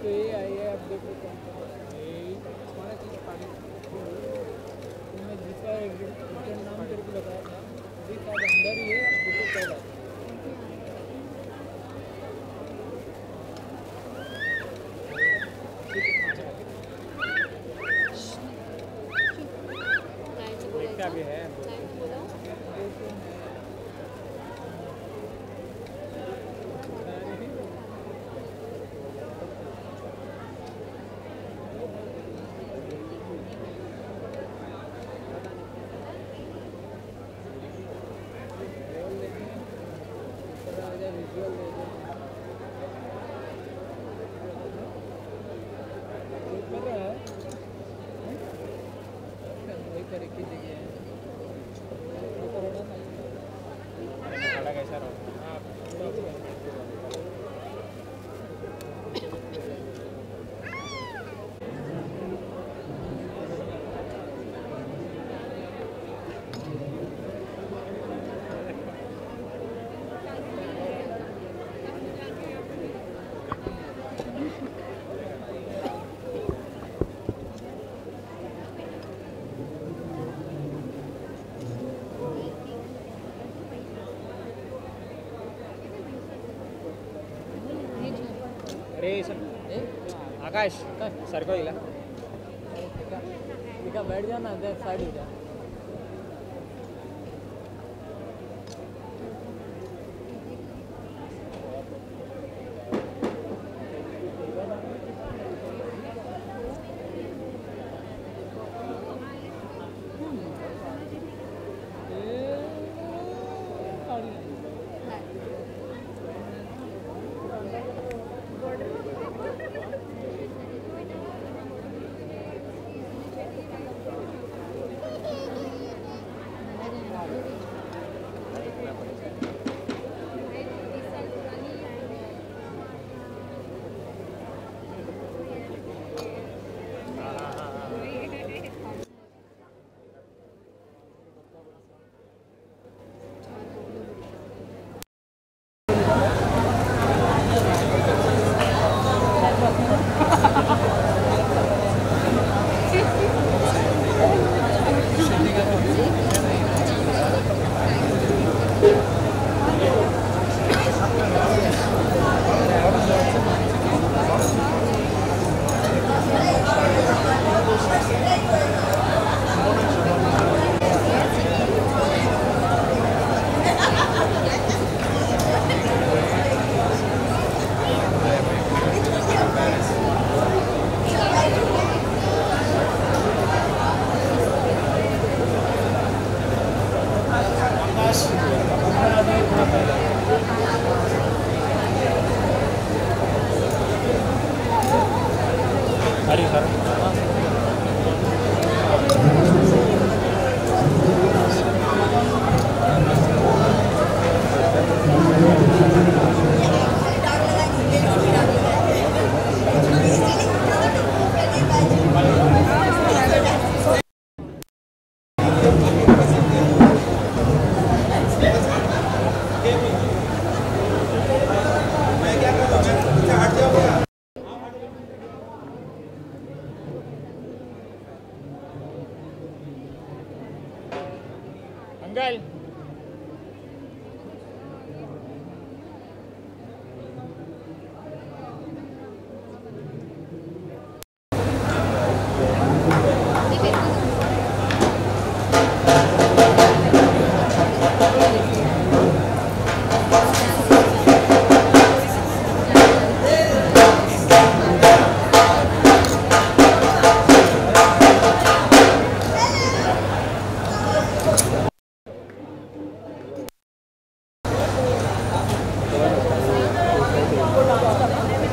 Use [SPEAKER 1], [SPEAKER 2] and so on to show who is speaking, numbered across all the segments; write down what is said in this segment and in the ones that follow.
[SPEAKER 1] तो ये आई है अब देखो कौन
[SPEAKER 2] क्या भी है।
[SPEAKER 1] ले कर की जगह
[SPEAKER 2] अरे सर आकाश सर को दिला
[SPEAKER 1] ठीक है बैठ जाना ありが
[SPEAKER 2] とう。charger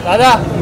[SPEAKER 2] 来了。